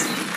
Thanks.